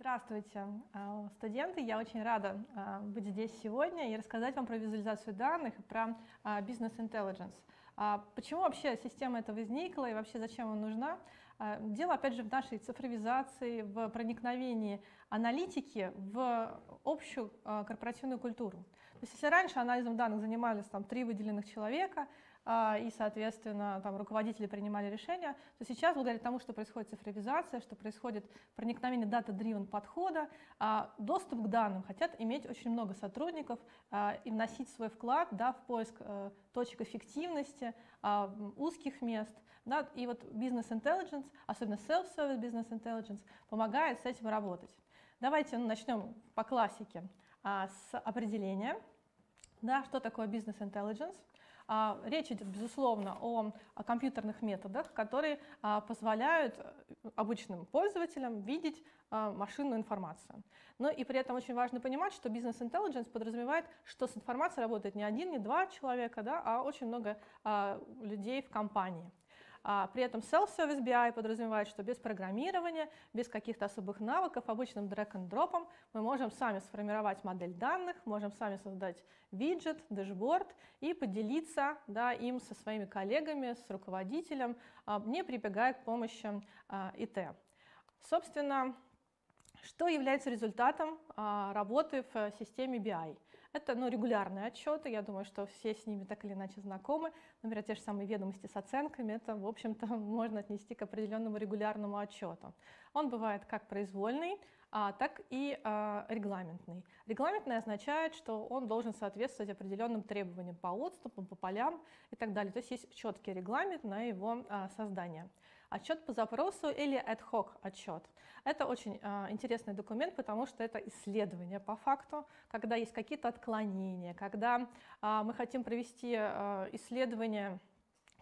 Здравствуйте, а, студенты! Я очень рада а, быть здесь сегодня и рассказать вам про визуализацию данных и про а, бизнес-интеллигенс. Почему вообще система эта возникла и вообще зачем она нужна? Дело, опять же, в нашей цифровизации, в проникновении аналитики в общую корпоративную культуру. То есть если раньше анализом данных занимались там, три выделенных человека, и, соответственно, там руководители принимали решения, то сейчас, благодаря тому, что происходит цифровизация, что происходит проникновение дата-дривен подхода, а, доступ к данным хотят иметь очень много сотрудников а, и вносить свой вклад да, в поиск э, точек эффективности, узких мест. Да, и вот бизнес intelligence, особенно self-service business intelligence, помогает с этим работать. Давайте ну, начнем по классике с определения. Да, что такое бизнес intelligence? А, речь идет, безусловно, о, компьютерных методах, которые а, позволяют э, обычным пользователям видеть а, машинную информацию. Но и при этом очень важно понимать, что бизнес-интеллигенс подразумевает, что с информацией работает не один, не два человека, да, а очень много людей в компании. А при этом self-service BI подразумевает, что без программирования, без каких-то особых навыков, обычным drag and дропом мы можем сами сформировать модель данных, можем сами создать виджет, дэшборд и поделиться да, им со своими коллегами, с руководителем, а, не прибегая к помощи а, ИТ. Собственно, что является результатом работы в системе BI? Это ну, регулярные отчеты, я думаю, что все с ними так или иначе знакомы. Например, те же самые ведомости с оценками, это, в общем-то, можно отнести к определенному регулярному отчету. Он бывает как произвольный, а, так и а, регламентный. Регламентный означает, что он должен соответствовать определенным требованиям по отступам, по полям и так далее. То есть есть четкий регламент на его а, создание. Отчет по запросу или ad hoc отчет. Это очень э, интересный документ, потому что это исследование по факту, когда есть какие-то отклонения, когда э, мы хотим провести э, исследование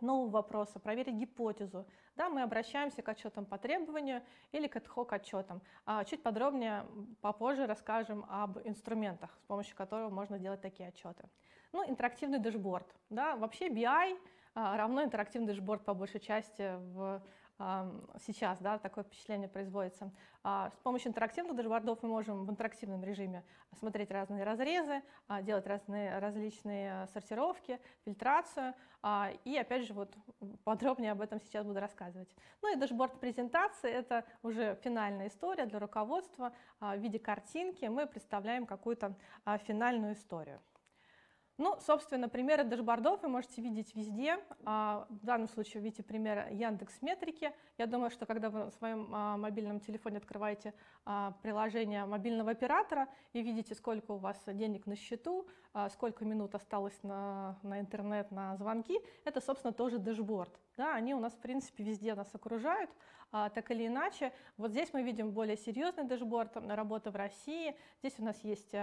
нового вопроса, проверить гипотезу, да, мы обращаемся к отчетам по требованию или к ad-hoc отчетам. А чуть подробнее попозже расскажем об инструментах, с помощью которого можно делать такие отчеты. Ну, интерактивный дэшборд. Да, вообще BI равно интерактивный дэшборд по большей части в сейчас, да, такое впечатление производится. А, с помощью интерактивных дашбордов мы можем в интерактивном режиме смотреть разные разрезы, а, делать разные различные сортировки, фильтрацию. А, и опять же, вот подробнее об этом сейчас буду рассказывать. Ну и дашборд презентации — это уже финальная история для руководства. В виде картинки мы представляем какую-то финальную историю. Ну, собственно, примеры дашбордов вы можете видеть везде. А, в данном случае видите пример Яндекс Метрики. Я думаю, что когда вы на своем а, мобильном телефоне открываете а, приложение мобильного оператора и видите, сколько у вас денег на счету, сколько минут осталось на, на интернет, на звонки, это, собственно, тоже дашборд. Да, они у нас, в принципе, везде нас окружают, так или иначе. Вот здесь мы видим более серьезный дашборд работы в России. Здесь у нас есть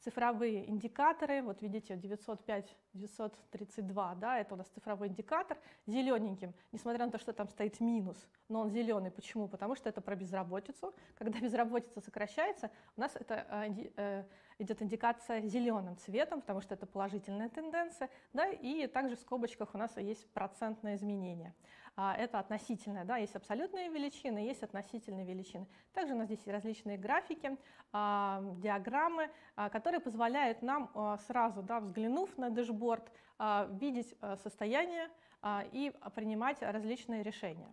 цифровые индикаторы. Вот видите, 905, 932, да, это у нас цифровой индикатор, зелененьким, несмотря на то, что там стоит минус, но он зеленый. Почему? Потому что это про безработицу. Когда безработица сокращается, у нас это э, э, идет индикация зеленым цветом, потому что это положительная тенденция, да, и также в скобочках у нас есть процентное изменение. А, это относительное, да, есть абсолютные величины, есть относительные величины. Также у нас здесь различные графики, а, диаграммы, а, которые позволяют нам сразу, да, взглянув на дэшборд, видеть состояние и принимать различные решения.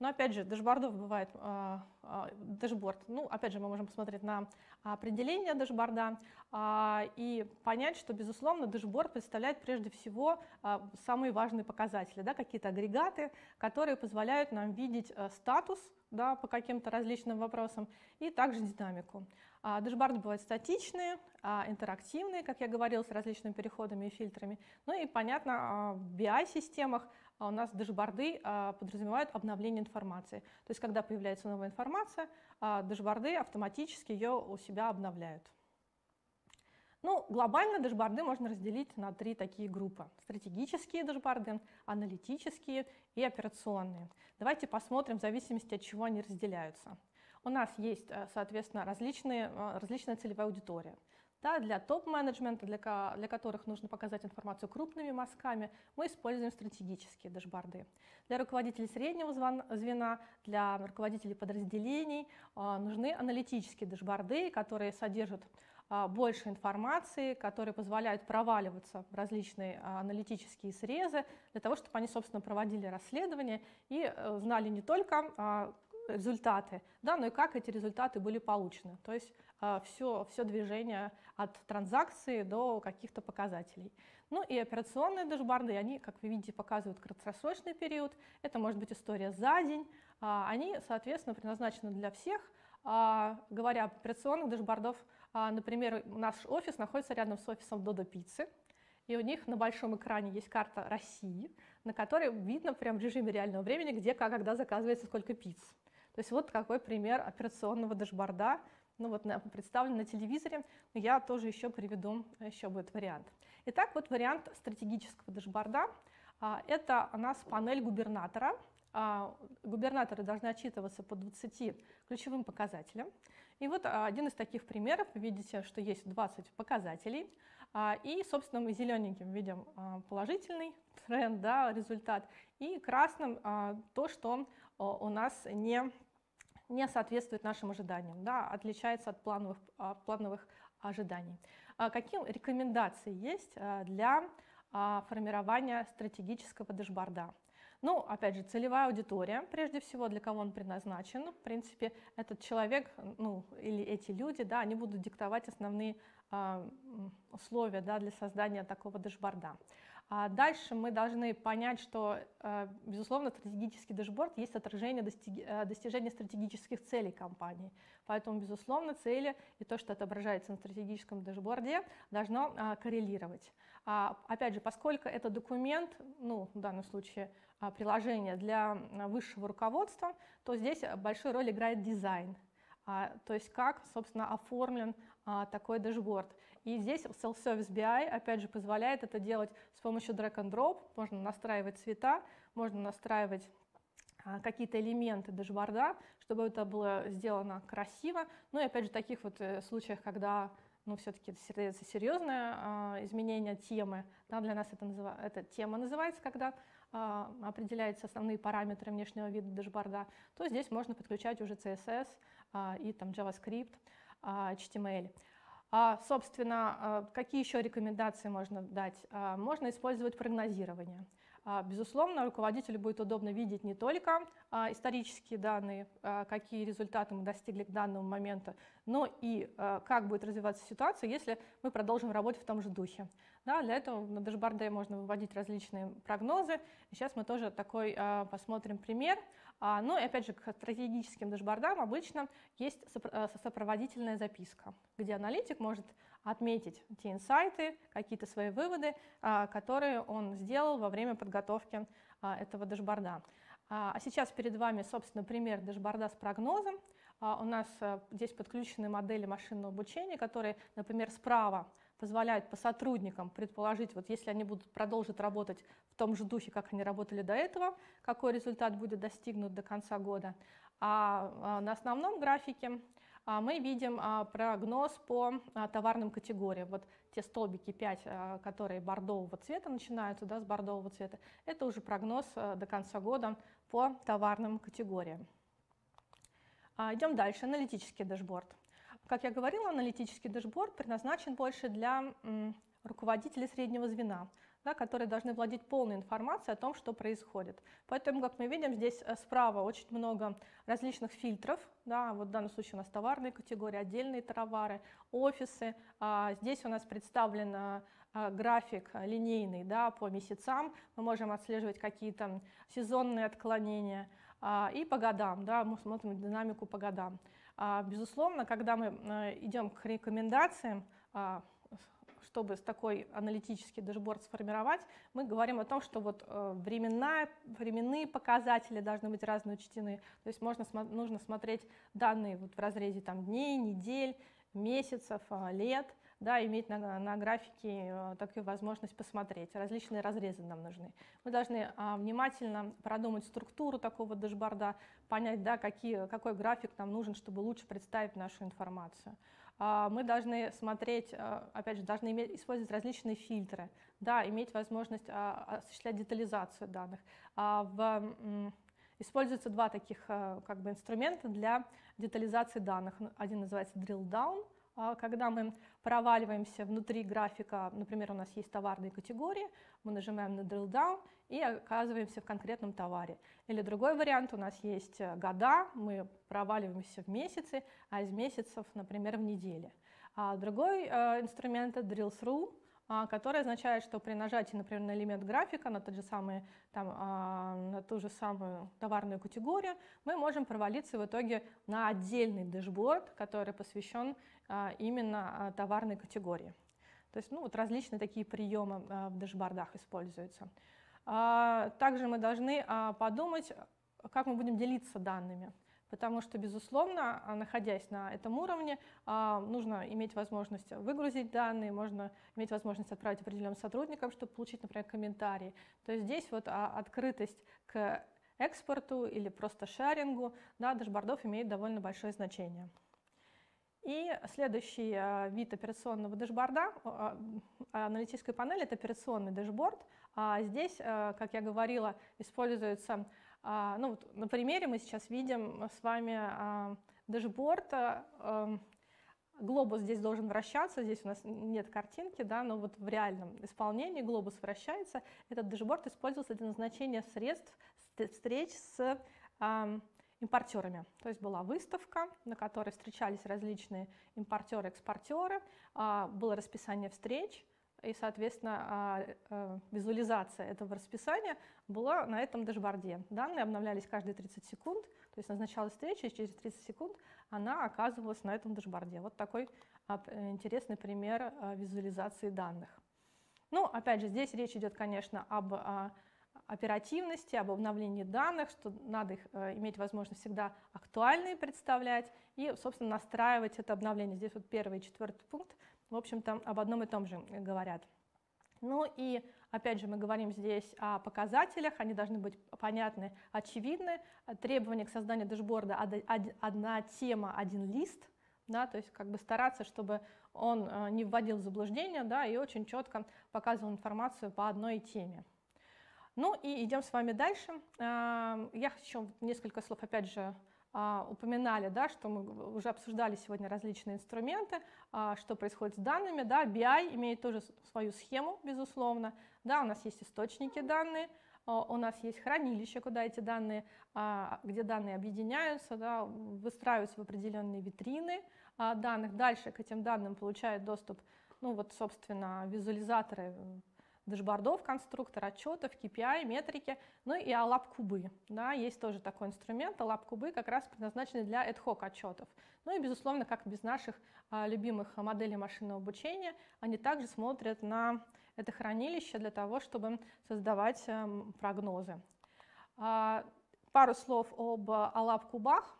Но опять же, дэшбордов бывает э, дэшборд. Ну, опять же, мы можем посмотреть на определение дэшборда э, и понять, что, безусловно, дэшборд представляет прежде всего самые важные показатели, да, какие-то агрегаты, которые позволяют нам видеть э, статус да, по каким-то различным вопросам и также динамику. А, дэшборды бывают статичные, а, интерактивные, как я говорила, с различными переходами и фильтрами. Ну и, понятно, а, в BI-системах у нас дэшборды подразумевают обновление информации. То есть, когда появляется новая информация, дэшборды автоматически ее у себя обновляют. Ну, глобально дэшборды можно разделить на три такие группы. Стратегические дэшборды, аналитические и операционные. Давайте посмотрим в зависимости от чего они разделяются. У нас есть, э, соответственно, различные, э, различная целевая аудитория. Да, для топ-менеджмента, для, для которых нужно показать информацию крупными мазками, мы используем стратегические дашборды. Для руководителей среднего звена, для руководителей подразделений а, нужны аналитические дашборды, которые содержат а, больше информации, которые позволяют проваливаться в различные а, аналитические срезы, для того, чтобы они, собственно, проводили расследование и э, знали не только результаты, да, но и как эти результаты были получены. То есть все, все движение от транзакции до каких-то показателей. Ну и операционные дашборды, они, как вы видите, показывают краткосрочный период. Это может быть история за день. А, они, соответственно, предназначены для всех. А, говоря об операционных дашбордов, а, например, наш офис находится рядом с офисом Додо Пиццы, и у них на большом экране есть карта России, на которой видно прямо в режиме реального времени, где, когда заказывается, сколько пиц. То есть вот такой пример операционного дашборда, ну вот представлен на телевизоре, но я тоже еще приведу, еще будет вариант. Итак, вот вариант стратегического дашборда. А, это у нас панель губернатора. А, губернаторы должны отчитываться по 20 ключевым показателям. И вот а, один из таких примеров. Вы видите, что есть 20 показателей. И, собственно, мы зелененьким видим положительный тренд, да, результат, и красным то, что у нас не не соответствует нашим ожиданиям, да, отличается от плановых, а, плановых ожиданий. А какие рекомендации есть а, для формирования стратегического дашборда? Ну, опять же, целевая аудитория, прежде всего, для кого он предназначен. В принципе, этот человек, ну, или эти люди, да, они будут диктовать основные э, условия да, для создания такого дашборда. А дальше мы должны понять, что, э, безусловно, стратегический дашборд есть отражение э, достижения стратегических целей компании. Поэтому, безусловно, цели и то, что отображается на стратегическом дашборде, должно э, коррелировать. А, опять же, поскольку это документ, ну, в данном случае приложение для высшего руководства, то здесь большую роль играет дизайн. А, то есть как, собственно, оформлен такой дашборд. И здесь Self-Service BI, опять же, позволяет это делать с помощью drag and drop. Можно настраивать цвета, можно настраивать а, какие-то элементы дашборда, чтобы это было сделано красиво. Ну и опять же, в таких вот э, случаях, когда ну, все-таки серьезное а, изменение темы, да, для нас это, назыв... эта тема называется, когда а, определяются основные параметры внешнего вида дашборда, то здесь можно подключать уже CSS и там JavaScript, HTML. А, собственно, а, какие еще рекомендации можно дать? А, можно использовать прогнозирование. Безусловно, руководителю будет удобно видеть не только исторические данные, какие результаты мы достигли к данному моменту, но и как будет развиваться ситуация, если мы продолжим работать в том же духе. Да, для этого на дашборде можно выводить различные прогнозы. Сейчас мы тоже такой посмотрим пример. Ну и опять же, к стратегическим дашбордам обычно есть сопроводительная записка, где аналитик может отметить те инсайты, какие-то свои выводы, которые он сделал во время подготовки этого дашборда. А сейчас перед вами, собственно, пример дашборда с прогнозом. У нас здесь подключены модели машинного обучения, которые, например, справа позволяют по сотрудникам предположить, вот если они будут продолжить работать в том же духе, как они работали до этого, какой результат будет достигнут до конца года. А, а на основном графике а, мы видим а, прогноз по товарным категориям. Вот те столбики 5, которые бордового цвета начинаются, да, с бордового цвета, это уже прогноз до конца года по товарным категориям. Идем дальше, аналитический дашборд. Как я говорила, аналитический дашборд предназначен больше для руководителей среднего звена, да, которые должны владеть полной информацией о том, что происходит. Поэтому, как мы видим, здесь э, справа очень много различных фильтров. Да, вот в данном случае у нас товарные категории, отдельные товары, офисы. А здесь у нас представлен а, а, график линейный да, по месяцам. Мы можем отслеживать какие-то сезонные отклонения. А, и по годам, да, мы смотрим динамику по годам. А, безусловно, когда мы э, идем к рекомендациям, а, чтобы такой аналитический дашборд сформировать, мы говорим о том, что вот э, временная, временные показатели должны быть разные учтены. То есть можно, нужно смотреть данные вот в разрезе там, дней, недель, месяцев, а, лет, да, иметь на, на графике э, такую возможность посмотреть. Различные разрезы нам нужны. Мы должны а, внимательно продумать структуру такого дашборда, понять, да, какие, какой график нам нужен, чтобы лучше представить нашу информацию. мы должны смотреть, опять же, должны иметь, использовать различные фильтры, да, иметь возможность осуществлять детализацию данных. В, используются два таких как бы, инструмента для детализации данных. Один называется drill down, когда мы проваливаемся внутри графика, например, у нас есть товарные категории, мы нажимаем на drill down и оказываемся в конкретном товаре. Или другой вариант, у нас есть э, года, мы проваливаемся в месяцы, а из месяцев, например, в недели. А другой э, инструмент — это drill through, а, который означает, что при нажатии, например, на элемент графика, на, тот же самый, там, а, на ту же самую товарную категорию, мы можем провалиться в итоге на отдельный дэшборд, который посвящен а, именно товарной категории. То есть ну, вот различные такие приемы в дэшбордах используются. Также мы должны подумать, как мы будем делиться данными. Потому что, безусловно, а, находясь на этом уровне, а, нужно иметь возможность выгрузить данные, можно иметь возможность отправить определенным сотрудникам, чтобы получить, например, комментарии. То есть здесь вот а, открытость к экспорту или просто шарингу да, дашбордов имеет довольно большое значение. И следующий вид операционного дашборда, аналитической панели, это операционный дашборд. Здесь, как я говорила, используется ну, вот на примере мы сейчас видим с вами а, дашборд. А, глобус здесь должен вращаться, здесь у нас нет картинки, да, но вот в реальном исполнении глобус вращается. Этот дашборд использовался для назначения средств встреч с импортерами. То есть была выставка, на которой встречались различные импортеры-экспортеры, было расписание встреч, и, соответственно, а, э, визуализация этого расписания была на этом дашборде. Данные обновлялись каждые 30 секунд, то есть назначалась встреча, и через 30 секунд она оказывалась на этом дашборде. Вот такой а, интересный пример а, визуализации данных. Ну, опять же, здесь речь идет, конечно, об оперативности, об обновлении данных, что надо их э, иметь возможность всегда актуальные представлять и, собственно, настраивать это обновление. Здесь вот первый и четвертый пункт в общем-то, об одном и том же говорят. Ну и опять же мы говорим здесь о показателях, они должны быть понятны, очевидны. Требования к созданию дэшборда – одна тема, один лист, да, то есть как бы стараться, чтобы он э, не вводил в заблуждение, да, и очень четко показывал информацию по одной теме. Ну и идем с вами дальше. Э, я хочу несколько слов, опять же, упоминали, да, что мы уже обсуждали сегодня различные инструменты, а, что происходит с данными. Да, BI имеет тоже свою схему, безусловно. Да, у нас есть источники данных, у нас есть хранилище, куда эти данные, а, где данные объединяются, да, выстраиваются в определенные витрины данных. Дальше к этим данным получают доступ, ну вот, собственно, визуализаторы дашбордов, конструктор отчетов, KPI, метрики, ну и ALAP-кубы. Да, есть тоже такой инструмент, ALAP-кубы как раз предназначены для ad-hoc отчетов. Ну и, безусловно, как без наших а, любимых моделей машинного обучения, они также смотрят на это хранилище для того, чтобы создавать а, прогнозы. А, пару слов об ALAP-кубах.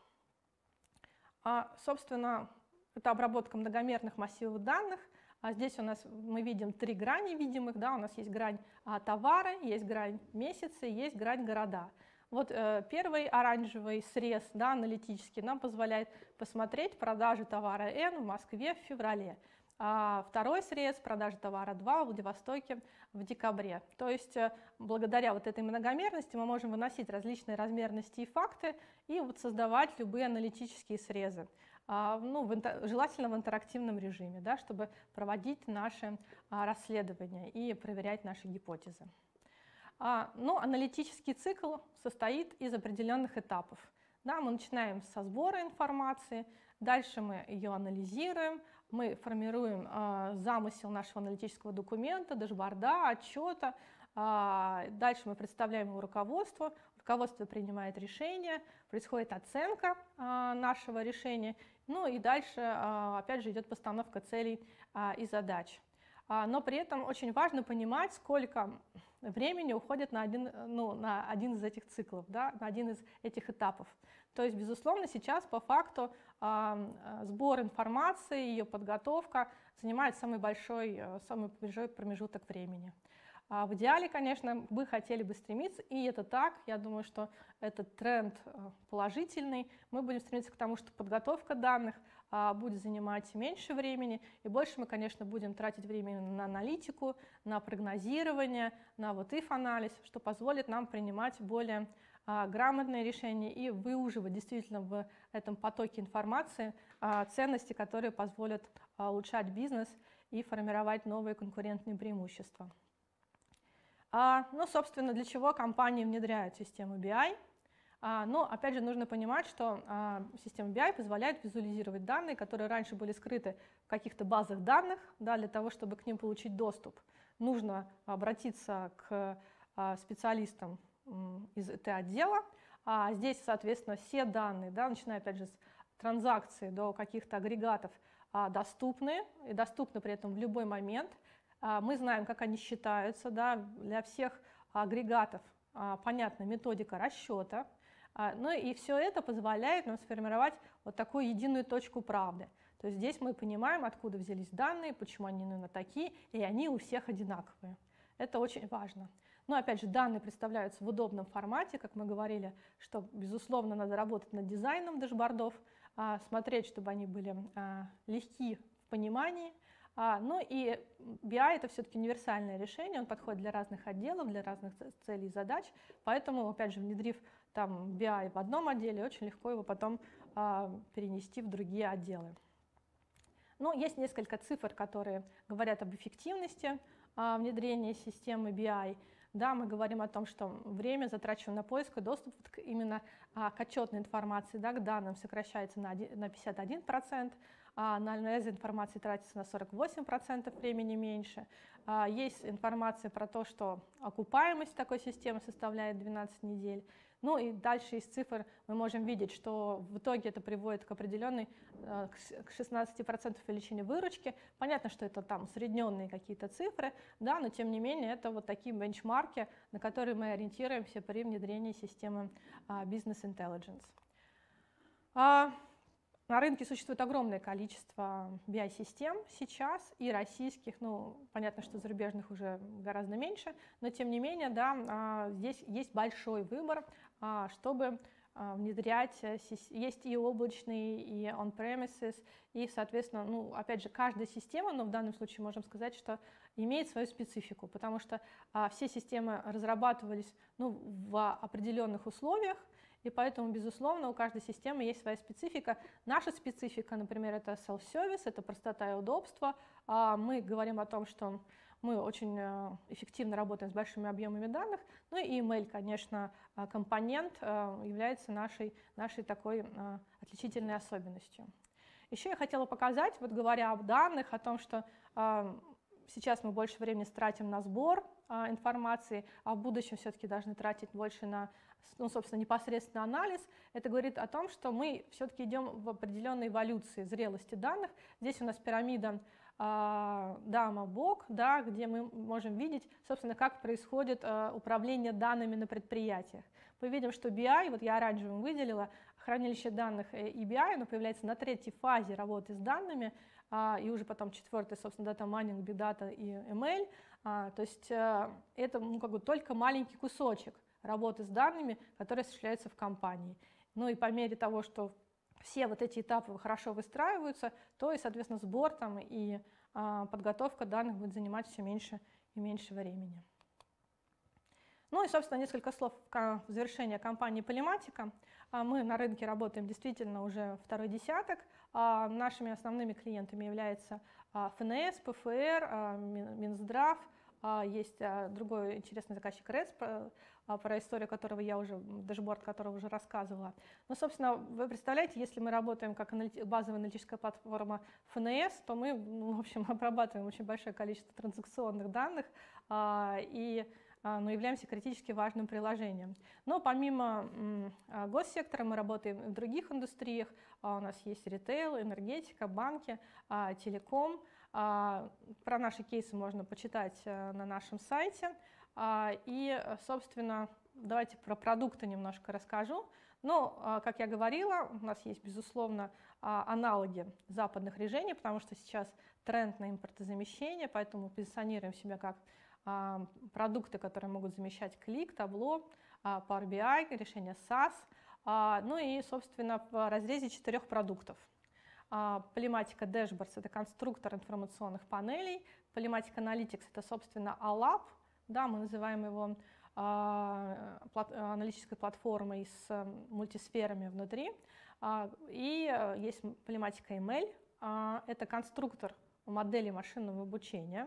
А, собственно, это обработка многомерных массивов данных – а здесь у нас мы видим три грани видимых, да, у нас есть грань а, товара, есть грань месяца, есть грань города. Вот э, первый оранжевый срез да, аналитический нам позволяет посмотреть продажи товара N в Москве в феврале. А второй срез продажи товара 2 в Владивостоке в декабре. То есть э, благодаря вот этой многомерности мы можем выносить различные размерности и факты и вот создавать любые аналитические срезы. А, ну, в, желательно в интерактивном режиме, да, чтобы проводить наши а, расследования и проверять наши гипотезы. А, ну, аналитический цикл состоит из определенных этапов. Да, мы начинаем со сбора информации, дальше мы ее анализируем, мы формируем э, замысел нашего аналитического документа, дашборда, отчета, э, дальше мы представляем его руководству, руководство принимает решение, происходит оценка э, нашего решения, ну и дальше, а, опять же, идет постановка целей а, и задач. А, но при этом очень важно понимать, сколько времени уходит на один, ну, на один из этих циклов, да, на один из этих этапов. То есть, безусловно, сейчас по факту сбор информации, ее подготовка занимает самый большой, самый большой промежуток времени. А в идеале, конечно, мы хотели бы стремиться, и это так. Я думаю, что этот тренд э, положительный. Мы будем стремиться к тому, что подготовка данных а, будет занимать меньше времени, и больше мы, конечно, будем тратить времени на аналитику, на прогнозирование, на вот if-анализ, что позволит нам принимать более а, грамотные решения и выуживать действительно в этом потоке информации ценности, которые позволят улучшать бизнес и формировать новые конкурентные преимущества. Ну, собственно, для чего компании внедряют систему BI – а, но, опять же, нужно понимать, что а, система BI позволяет визуализировать данные, которые раньше были скрыты в каких-то базах данных. Да, для того, чтобы к ним получить доступ, нужно обратиться к а, специалистам из IT-отдела. Здесь, соответственно, все данные, да, начиная, опять же, с транзакции до каких-то агрегатов, доступны, и доступны при этом в любой момент. Мы знаем, как они считаются. Да, для всех агрегатов понятна методика расчета, а, ну и все это позволяет нам сформировать вот такую единую точку правды. То есть здесь мы понимаем, откуда взялись данные, почему они именно такие, и они у всех одинаковые. Это очень важно. Но опять же, данные представляются в удобном формате, как мы говорили, что, безусловно, надо работать над дизайном дашбордов, а, смотреть, чтобы они были а, легки в понимании. Ну и BI это все-таки универсальное решение, он подходит для разных отделов, для разных целей и задач, поэтому, опять же, внедрив там BI в одном отделе, очень легко его потом а, перенести в другие отделы. Ну, есть несколько цифр, которые говорят об эффективности а, внедрения системы BI. Да, мы говорим о том, что время, затраченное на поиск и доступ именно а, к отчетной информации, да, к данным сокращается на, 1, на 51%, а на анализ информации тратится на 48% времени меньше. А, есть информация про то, что окупаемость такой системы составляет 12 недель. Ну и дальше из цифр мы можем видеть, что в итоге это приводит к определенной, э, к 16% величине выручки. Понятно, что это там усредненные какие-то цифры, да, но тем не менее это вот такие бенчмарки, на которые мы ориентируемся при внедрении системы а, Business Intelligence. На рынке существует огромное количество BI-систем сейчас, и российских, ну, понятно, что зарубежных уже гораздо меньше, но тем не менее, да, а, здесь есть большой выбор, а, чтобы а, внедрять, э, есть и облачные, и on-premises, и, соответственно, ну, опять же, каждая система, но в данном случае можем сказать, что имеет свою специфику, потому что все системы разрабатывались ну, в определенных условиях, и поэтому, безусловно, у каждой системы есть своя специфика. Наша специфика, например, это self-service, это простота и удобство. А мы говорим о том, что мы очень э, эффективно работаем с большими объемами данных. Ну и email, конечно, э, компонент э, является нашей, нашей такой отличительной особенностью. Еще я хотела показать, вот говоря об данных, о том, что сейчас мы больше времени тратим на сбор информации, а в будущем все-таки должны тратить больше на ну, собственно, непосредственно анализ, это говорит о том, что мы все-таки идем в определенной эволюции зрелости данных. Здесь у нас пирамида э, дама-бок, да, где мы можем видеть, собственно, как происходит э, управление данными на предприятиях. Мы видим, что BI, вот я оранжевым выделила, хранилище данных э, и BI, оно появляется на третьей фазе работы с данными, а, и уже потом четвертый, собственно, дата майнинг, big data и ML. А, то есть э, это ну, как бы только маленький кусочек работы с данными, которые осуществляются в компании. Ну и по мере того, что все вот эти этапы хорошо выстраиваются, то и, соответственно, сбор там и а, подготовка данных будет занимать все меньше и меньше времени. Ну и, собственно, несколько слов в завершение компании Полиматика. А, мы на рынке работаем действительно уже второй десяток. А, нашими основными клиентами являются ФНС, ПФР, Минздрав, есть другой интересный заказчик РЭС, а, про историю которого я уже, дашборд которого уже рассказывала. Ну, собственно, вы представляете, если мы работаем как базовая аналитическая платформа ФНС, то мы, ну, в общем, обрабатываем очень большое количество транзакционных данных а, и а, ну, являемся критически важным приложением. Но помимо госсектора мы работаем в других индустриях. У нас есть ритейл, энергетика, банки, телеком. Про наши кейсы можно почитать э, на нашем сайте. А, и, собственно, давайте про продукты немножко расскажу. А, как я говорила, у нас есть, безусловно, а, аналоги западных решений, потому что сейчас тренд на импортозамещение, поэтому позиционируем себя как продукты, которые могут замещать клик, табло, Power BI, решение SaaS, ну и, собственно, в разрезе четырех продуктов. Полематика Dashboards — это конструктор информационных панелей, полематика Analytics — это, собственно, ALAP, да, мы называем его аналитической платформой с мультисферами внутри. И э, есть полематика ML, это конструктор модели машинного обучения.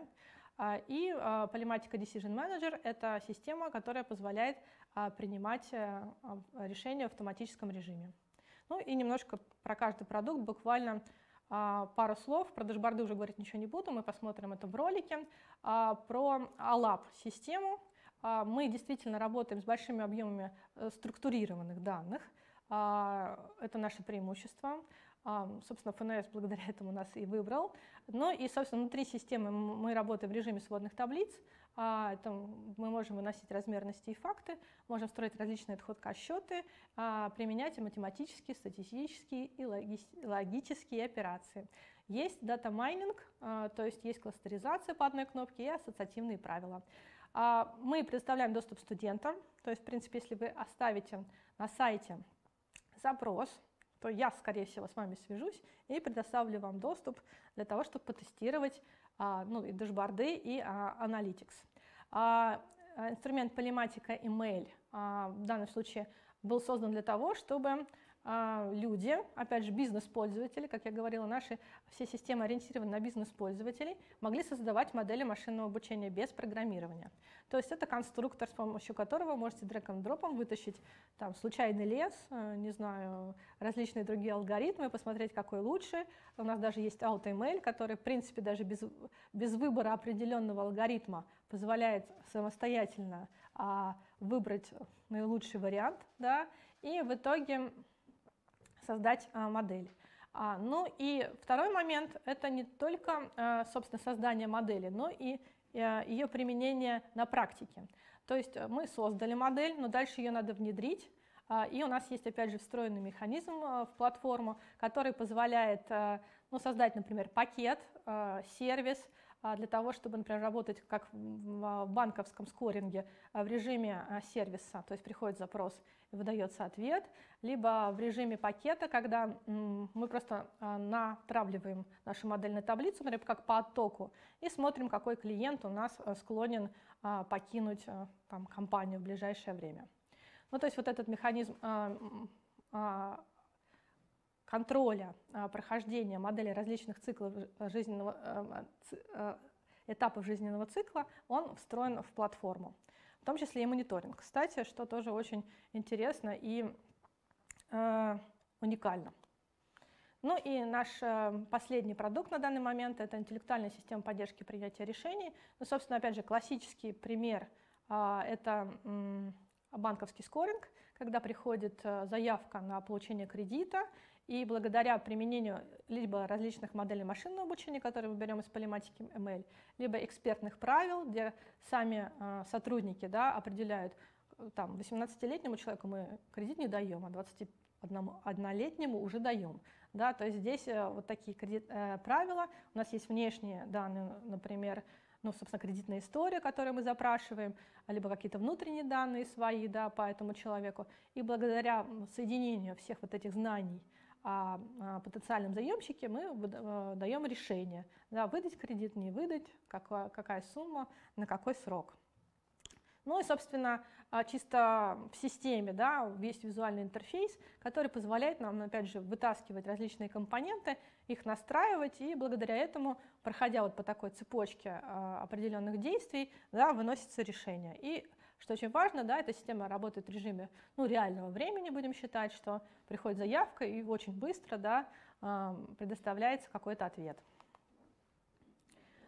А, и а, Polymatica Decision Manager — это система, которая позволяет а, принимать э, решения в автоматическом режиме. Ну и немножко про каждый продукт, буквально пару слов. Про дашборды уже говорить ничего не буду, мы посмотрим это в ролике. Про ALAP-систему. Мы действительно работаем с большими объемами э, структурированных данных. Это наше преимущество. Собственно, ФНС благодаря этому нас и выбрал. Ну и, собственно, внутри системы мы работаем в режиме сводных таблиц. А, это мы можем выносить размерности и факты, можем строить различные отход-счеты, а, применять математические, статистические и логические операции. Есть data mining, а, то есть есть кластеризация по одной кнопке и ассоциативные правила. Мы предоставляем доступ студентам, то есть, в принципе, если вы оставите на сайте запрос, то я, скорее всего, с вами свяжусь и предоставлю вам доступ для того, чтобы потестировать а, ну, и дашборды, и а, Analytics. А, инструмент Polymatica ML в данном случае был создан для того, чтобы а, люди, опять же, бизнес-пользователи, как я говорила, наши все системы ориентированы на бизнес-пользователей, могли создавать модели машинного обучения без программирования. То есть это конструктор, с помощью которого вы можете дрэг-н-дропом вытащить там, случайный лес, э, не знаю, различные другие алгоритмы, посмотреть, какой лучше. У нас даже есть AutoML, который, в принципе, даже без, без выбора определенного алгоритма позволяет самостоятельно а, выбрать наилучший вариант, да, и в итоге создать а, модель. А, ну и второй момент – это не только, а, собственно, создание модели, но и ее применение на практике. То есть мы создали модель, но дальше ее надо внедрить, и у нас есть, опять же, встроенный механизм в платформу, который позволяет ну, создать, например, пакет, сервис, для того, чтобы, например, работать как в банковском скоринге а, в режиме а, сервиса, то есть приходит запрос и выдается ответ, либо в режиме пакета, когда мы просто натравливаем нашу модель на таблицу, например, как по оттоку, и смотрим, какой клиент у нас склонен покинуть там, компанию в ближайшее время. Ну, то есть вот этот механизм контроля а, прохождения модели различных циклов жизненного, э, э, этапов жизненного цикла, он встроен в платформу, в том числе и мониторинг. Кстати, что тоже очень интересно и э, уникально. Ну и наш э, последний продукт на данный момент – это интеллектуальная система поддержки принятия решений. Ну, собственно, опять же, классический пример э, – это э, банковский скоринг, когда приходит э, заявка на получение кредита, и благодаря применению либо различных моделей машинного обучения, которые мы берем из полематики ML, либо экспертных правил, где сами э, сотрудники да, определяют, э, там, 18-летнему человеку мы кредит не даем, а 21-летнему уже даем. Да, то есть здесь э, вот такие кредит, э, правила. У нас есть внешние данные, например, ну, собственно, кредитная история, которую мы запрашиваем, либо какие-то внутренние данные свои да, по этому человеку. И благодаря соединению всех вот этих знаний а, а потенциальном заемщике мы э, даем решение, да, выдать кредит, не выдать, какая, какая сумма, на какой срок. Ну и, собственно, а, чисто в системе да, есть визуальный интерфейс, который позволяет нам, опять же, вытаскивать различные компоненты, их настраивать, и благодаря этому, проходя вот по такой цепочке а, определенных действий, да, выносится решение. И что очень важно, да, эта система работает в режиме ну, реального времени, будем считать, что приходит заявка и очень быстро да, предоставляется какой-то ответ.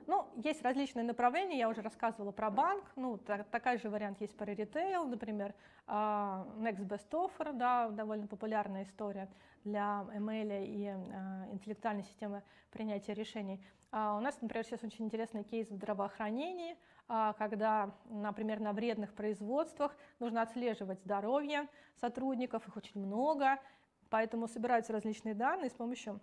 Ну, есть различные направления, я уже рассказывала про банк, ну, так, такой же вариант есть про ритейл, например, uh, Next Best Offer, да, довольно популярная история для ML и uh, интеллектуальной системы принятия решений. Uh, у нас, например, сейчас очень интересный кейс в здравоохранении, когда, например, на вредных производствах нужно отслеживать здоровье сотрудников, их очень много, поэтому собираются различные данные с помощью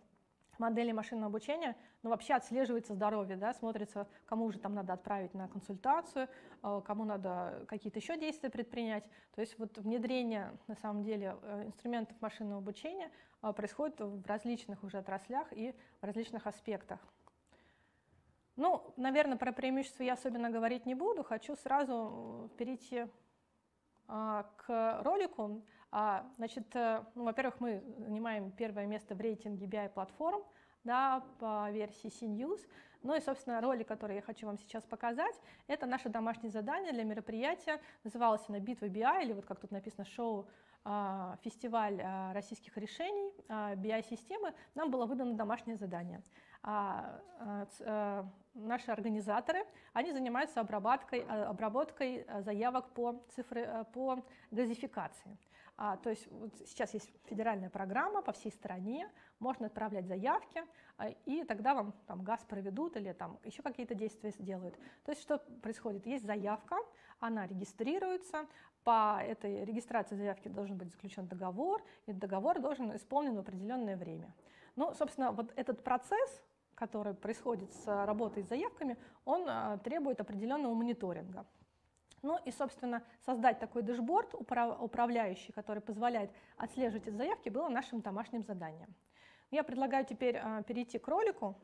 модели машинного обучения, ну, вообще отслеживается здоровье, да, смотрится, кому уже там надо отправить на консультацию, э, кому надо какие-то еще действия предпринять. То есть вот внедрение, на самом деле, э, инструментов машинного обучения э, происходит в различных уже отраслях и в различных аспектах. Ну, наверное, про преимущества я особенно говорить не буду. Хочу сразу перейти к ролику. А, значит, ну, во-первых, мы занимаем первое место в рейтинге BI-платформ да, по версии CNews. Ну и, собственно, ролик, который я хочу вам сейчас показать, это наше домашнее задание для мероприятия. Называлось оно «Битва BI» или вот как тут написано «Шоу а, фестиваль а, российских решений BI-системы». Нам было выдано домашнее задание. Наши организаторы, они занимаются обработкой, обработкой заявок по, цифры, по газификации. А, то есть вот сейчас есть федеральная программа по всей стране, можно отправлять заявки, а, и тогда вам там газ проведут или там еще какие-то действия сделают. То есть что происходит? Есть заявка, она регистрируется, по этой регистрации заявки должен быть заключен договор, и договор должен исполнен в определенное время. Ну, собственно, вот этот процесс, который происходит с работой с заявками, он а, требует определенного мониторинга. Ну и, собственно, создать такой дэшборд управляющий, который позволяет отслеживать эти заявки, было нашим домашним заданием. Я предлагаю теперь а, перейти к ролику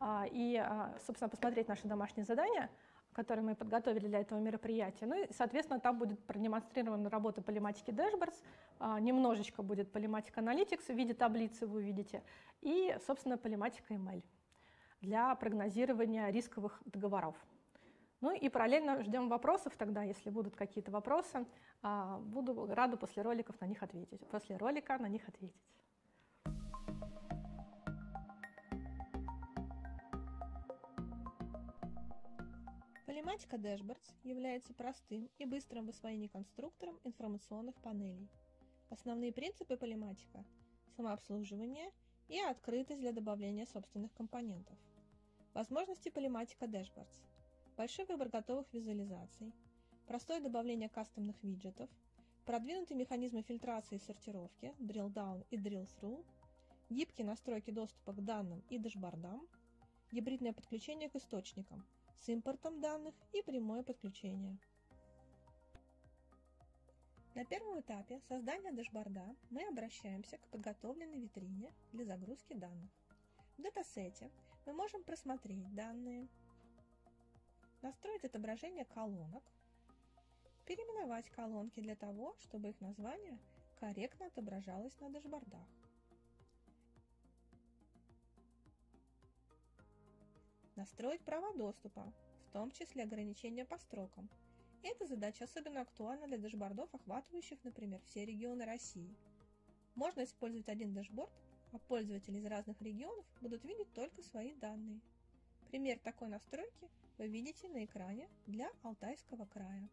а, и, собственно, посмотреть наши домашние задания, которые мы подготовили для этого мероприятия. Ну и, соответственно, там будет продемонстрирована работа полиматики Dashboards, немножечко будет полиматика Analytics в виде таблицы, вы увидите, и, собственно, полиматика ML для прогнозирования рисковых договоров. Ну и параллельно ждем вопросов тогда, если будут какие-то вопросы. А, буду рада после роликов на них ответить. После ролика на них ответить. Полематика Dashboards является простым и быстрым в освоении конструктором информационных панелей. Основные принципы полематика – самообслуживание и открытость для добавления собственных компонентов. Возможности полематика Dashboards – большой выбор готовых визуализаций, простое добавление кастомных виджетов, продвинутые механизмы фильтрации и сортировки, drill down и drill through, гибкие настройки доступа к данным и дашбордам, гибридное подключение к источникам с импортом данных и прямое подключение. На первом этапе создания дашборда мы обращаемся к подготовленной витрине для загрузки данных. В датасете мы можем просмотреть данные, настроить отображение колонок, переименовать колонки для того, чтобы их название корректно отображалось на дашбордах. Настроить права доступа, в том числе ограничения по строкам. Эта задача особенно актуальна для дашбордов, охватывающих, например, все регионы России. Можно использовать один дашборд, а пользователи из разных регионов будут видеть только свои данные. Пример такой настройки вы видите на экране для Алтайского края.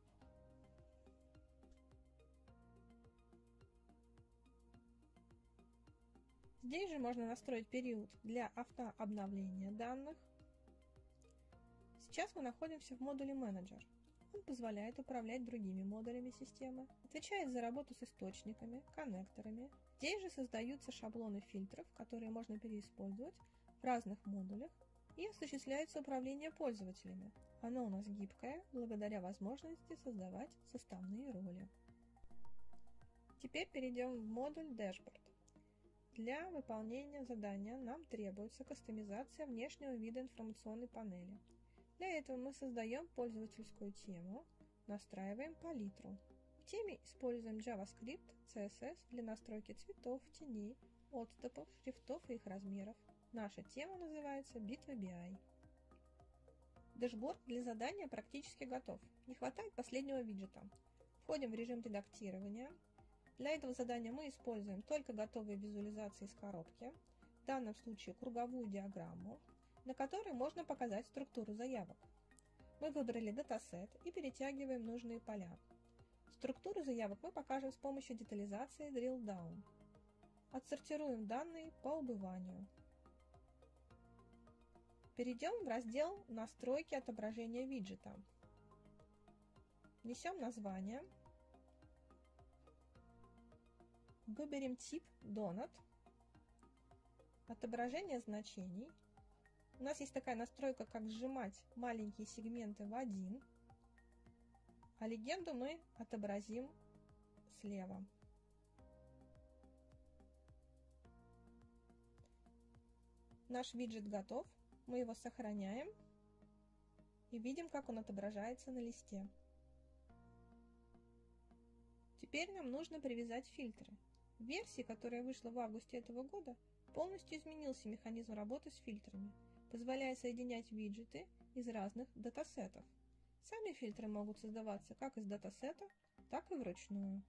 Здесь же можно настроить период для автообновления данных. Сейчас мы находимся в модуле менеджер. Он позволяет управлять другими модулями системы, отвечает за работу с источниками, коннекторами. Здесь же создаются шаблоны фильтров, которые можно переиспользовать в разных модулях и осуществляется управление пользователями. Оно у нас гибкое, благодаря возможности создавать составные роли. Теперь перейдем в модуль Dashboard. Для выполнения задания нам требуется кастомизация внешнего вида информационной панели. Для этого мы создаем пользовательскую тему, настраиваем палитру. В теме используем JavaScript, CSS для настройки цветов, теней, отступов, шрифтов и их размеров. Наша тема называется «Битва BI». Дэшборд для задания практически готов. Не хватает последнего виджета. Входим в режим редактирования. Для этого задания мы используем только готовые визуализации из коробки, в данном случае круговую диаграмму, на которой можно показать структуру заявок. Мы выбрали датасет и перетягиваем нужные поля. Структуру заявок мы покажем с помощью детализации Drill Down. Отсортируем данные по убыванию. Перейдем в раздел «Настройки отображения виджета». Внесем название. Выберем тип Donut. Отображение значений. У нас есть такая настройка, как сжимать маленькие сегменты в один, а легенду мы отобразим слева. Наш виджет готов, мы его сохраняем и видим, как он отображается на листе. Теперь нам нужно привязать фильтры. В версии, которая вышла в августе этого года, полностью изменился механизм работы с фильтрами, позволяя соединять виджеты из разных датасетов. Сами фильтры могут создаваться как из датасета, так и вручную.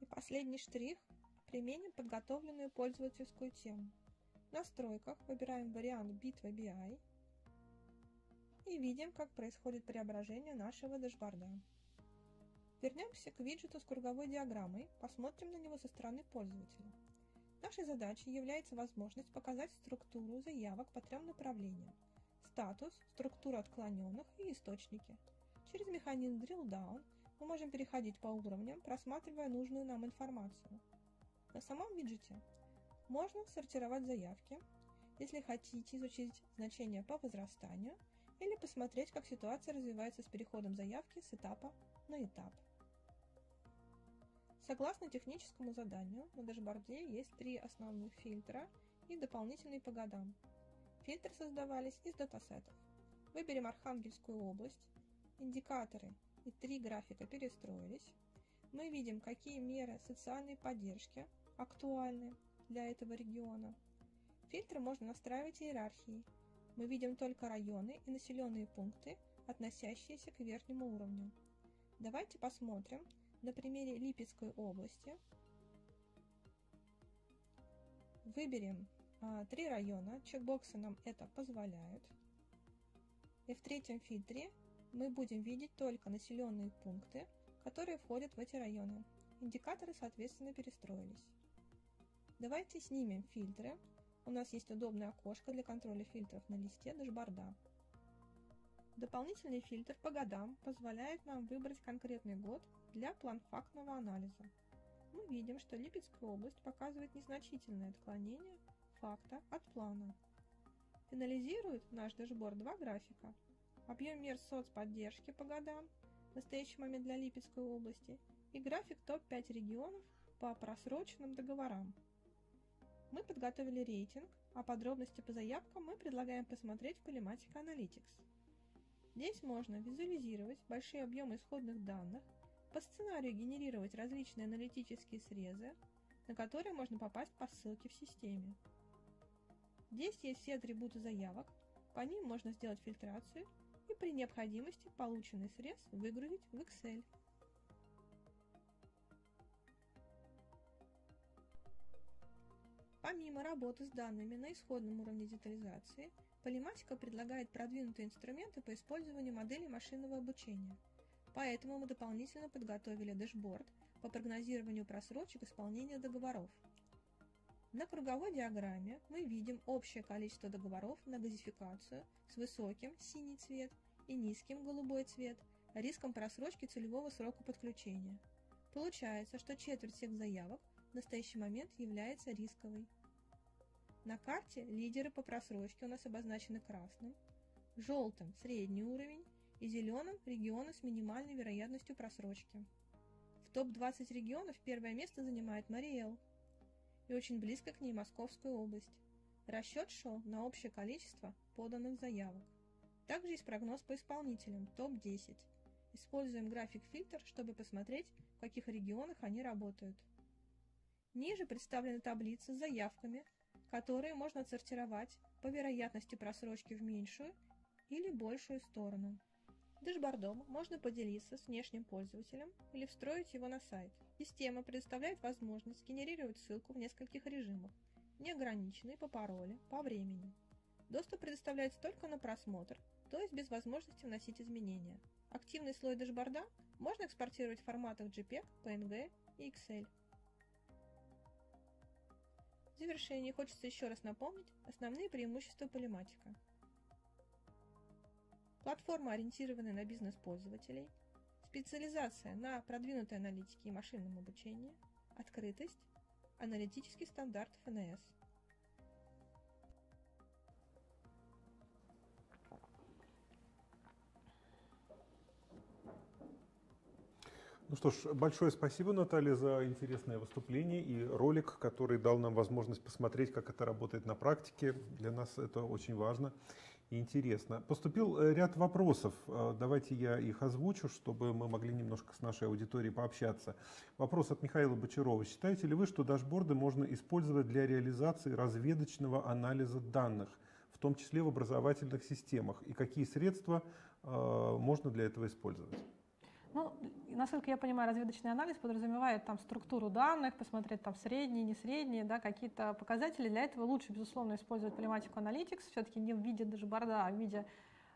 И последний штрих. Применим подготовленную пользовательскую тему. В настройках выбираем вариант Битва BI и видим, как происходит преображение нашего дашборда. Вернемся к виджету с круговой диаграммой, посмотрим на него со стороны пользователя. Нашей задачей является возможность показать структуру заявок по трем направлениям – статус, структуру отклоненных и источники. Через механизм Drill Down мы можем переходить по уровням, просматривая нужную нам информацию. На самом виджете можно сортировать заявки, если хотите изучить значения по возрастанию или посмотреть, как ситуация развивается с переходом заявки с этапа на этап. Согласно техническому заданию, на дашборде есть три основных фильтра и дополнительные по годам. Фильтры создавались из датасетов. Выберем Архангельскую область, индикаторы и три графика перестроились. Мы видим, какие меры социальной поддержки актуальны для этого региона. Фильтры можно настраивать иерархией. Мы видим только районы и населенные пункты, относящиеся к верхнему уровню. Давайте посмотрим, на примере Липецкой области выберем а, три района, чекбоксы нам это позволяют. И в третьем фильтре мы будем видеть только населенные пункты, которые входят в эти районы. Индикаторы, соответственно, перестроились. Давайте снимем фильтры. У нас есть удобное окошко для контроля фильтров на листе дашборда. Дополнительный фильтр по годам позволяет нам выбрать конкретный год для планфактного анализа. Мы видим, что Липецкая область показывает незначительное отклонение факта от плана. Финализирует наш дашборд два графика. Объем мер соцподдержки по годам в настоящий момент для Липецкой области и график топ-5 регионов по просроченным договорам. Мы подготовили рейтинг, а подробности по заявкам мы предлагаем посмотреть в Polymatica Analytics. Здесь можно визуализировать большие объемы исходных данных, по сценарию генерировать различные аналитические срезы, на которые можно попасть по ссылке в системе. Здесь есть все атрибуты заявок, по ним можно сделать фильтрацию и при необходимости полученный срез выгрузить в Excel. Помимо работы с данными на исходном уровне детализации, Полиматика предлагает продвинутые инструменты по использованию моделей машинного обучения – Поэтому мы дополнительно подготовили дэшборд по прогнозированию просрочек исполнения договоров. На круговой диаграмме мы видим общее количество договоров на газификацию с высоким синий цвет и низким голубой цвет, риском просрочки целевого срока подключения. Получается, что четверть всех заявок в настоящий момент является рисковой. На карте лидеры по просрочке у нас обозначены красным, желтым – средний уровень и зеленым – регионы с минимальной вероятностью просрочки. В топ-20 регионов первое место занимает Мариэл, и очень близко к ней Московская область. Расчет шел на общее количество поданных заявок. Также есть прогноз по исполнителям, топ-10. Используем график-фильтр, чтобы посмотреть, в каких регионах они работают. Ниже представлены таблицы с заявками, которые можно отсортировать по вероятности просрочки в меньшую или большую сторону. Дэшбордом можно поделиться с внешним пользователем или встроить его на сайт. Система предоставляет возможность генерировать ссылку в нескольких режимах, неограниченный по паролю, по времени. Доступ предоставляется только на просмотр, то есть без возможности вносить изменения. Активный слой дэшборда можно экспортировать в форматах JPEG, PNG и Excel. В завершении хочется еще раз напомнить основные преимущества полематика. Платформа, ориентированная на бизнес-пользователей, специализация на продвинутой аналитике и машинном обучении, открытость, Аналитический стандарт ФНС. Ну что ж, большое спасибо, Наталья, за интересное выступление и ролик, который дал нам возможность посмотреть, как это работает на практике. Для нас это очень важно интересно. Поступил э, ряд вопросов. Э, давайте я их озвучу, чтобы мы могли немножко с нашей аудиторией пообщаться. Вопрос от Михаила Бочарова. Считаете ли вы, что дашборды можно использовать для реализации разведочного анализа данных, в том числе в образовательных системах? И какие средства э, можно для этого использовать? Ну, насколько я понимаю, разведочный анализ подразумевает там структуру данных, посмотреть там средние, не средние, да, какие-то показатели. Для этого лучше, безусловно, использовать Полиматику Analytics, все-таки не в виде дашборда, а в виде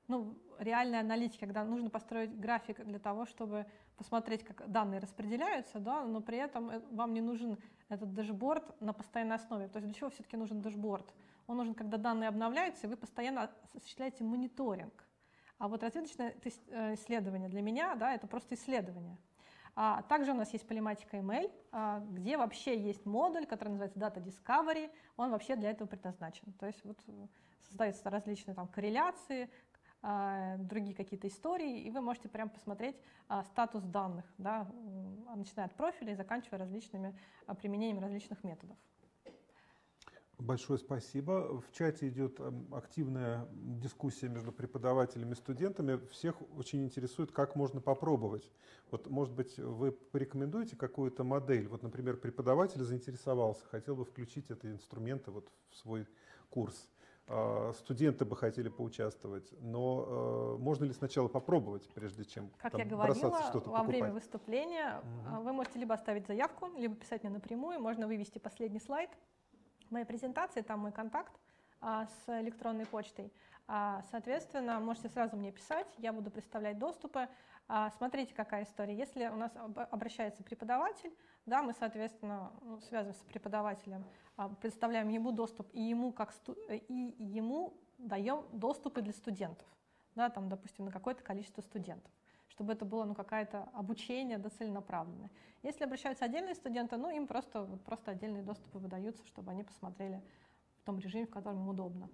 ну, реальной аналитики, когда нужно построить график для того, чтобы посмотреть, как данные распределяются, да, но при этом э, вам не нужен этот дашборд на постоянной основе. То есть для чего все-таки нужен дашборд? Он нужен, когда данные обновляются, и вы постоянно осуществляете мониторинг. А вот разведочное э, исследование для меня, да, это просто исследование. А также у нас есть полематика ML, а, где вообще есть модуль, который называется Data Discovery, он вообще для этого предназначен. То есть вот э, создаются различные там корреляции, а, другие какие-то истории, и вы можете прям посмотреть а, статус данных, да, начиная от профиля и заканчивая различными применениями различных методов. Большое спасибо. В чате идет эм, активная дискуссия между преподавателями и студентами. Всех очень интересует, как можно попробовать. Вот, может быть, вы порекомендуете какую-то модель? Вот, например, преподаватель заинтересовался, хотел бы включить эти инструменты вот в свой курс. А, студенты бы хотели поучаствовать, но э, можно ли сначала попробовать, прежде чем как там, я говорила, во покупать? время выступления угу. вы можете либо оставить заявку, либо писать мне напрямую, можно вывести последний слайд, в моей презентации там мой контакт а, с электронной почтой. А, соответственно, можете сразу мне писать, я буду представлять доступы. А, смотрите, какая история. Если у нас обращается преподаватель, да, мы, соответственно, ну, связываемся с преподавателем, а, представляем ему доступ и ему, как и ему даем доступы для студентов, да, там, допустим, на какое-то количество студентов чтобы это было ну, какое-то обучение да, целенаправленное. Если обращаются отдельные студенты, ну, им просто, просто отдельные доступы выдаются, чтобы они посмотрели в том режиме, в котором им удобно.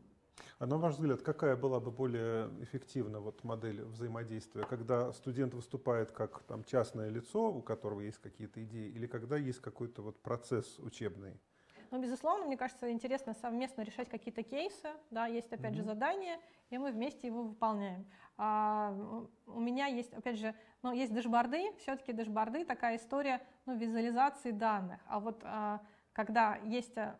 А на ваш взгляд, какая была бы более эффективна вот модель взаимодействия? Когда студент выступает как там, частное лицо, у которого есть какие-то идеи, или когда есть какой-то вот процесс учебный? Ну, безусловно, мне кажется, интересно совместно решать какие-то кейсы, да, есть, опять mm-hmm. же, задание, и мы вместе его выполняем. А, у меня есть, опять же, ну, есть дашборды, все-таки дашборды такая история ну, визуализации данных. А вот а, когда есть а,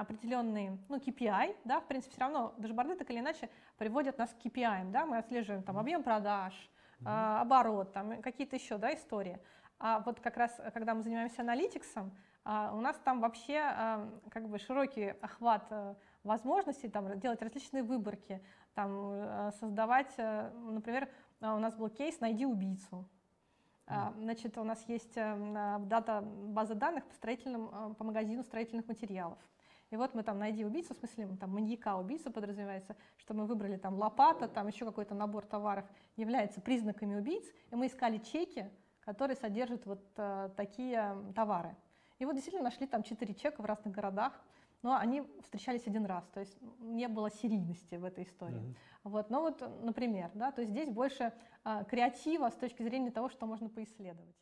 определенный ну, KPI, да, в принципе, все равно дашборды так или иначе приводят нас к KPI, да, мы отслеживаем там объем продаж, mm-hmm. оборот, там какие-то еще, да, истории. А вот как раз, когда мы занимаемся аналитиксом, у нас там вообще как бы широкий охват э, возможностей, там, делать различные выборки, там, э, создавать, э, например, у нас был кейс «Найди убийцу». Значит, у нас есть дата база данных по, строительным, по магазину строительных материалов. И вот мы там найди убийцу, в смысле там маньяка убийцу подразумевается, что мы выбрали там лопата, там еще какой-то набор товаров является признаками убийц, и мы искали чеки, которые содержат вот э, такие товары. И вот действительно нашли там четыре чека в разных городах, но они встречались один раз, то есть не было серийности в этой истории. Mm-hmm. Вот, ну вот, например, да, то есть здесь больше э, креатива с точки зрения того, что можно поисследовать.